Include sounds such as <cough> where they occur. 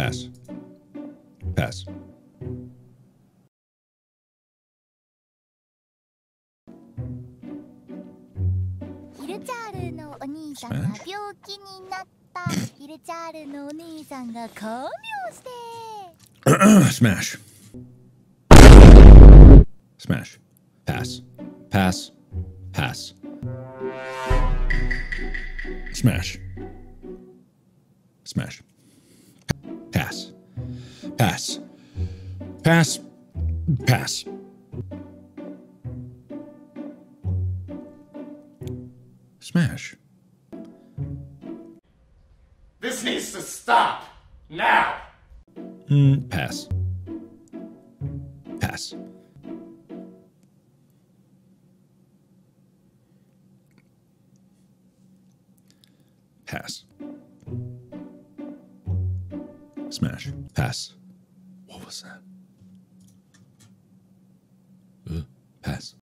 Pass. Pass. <clears throat> Smash. Smash. Pass. Pass. Pass. Smash. Smash. Pass. Pass. Pass. Smash. This needs to stop. Now. Mm, pass. Pass. Pass. Smash. Pass. What was that?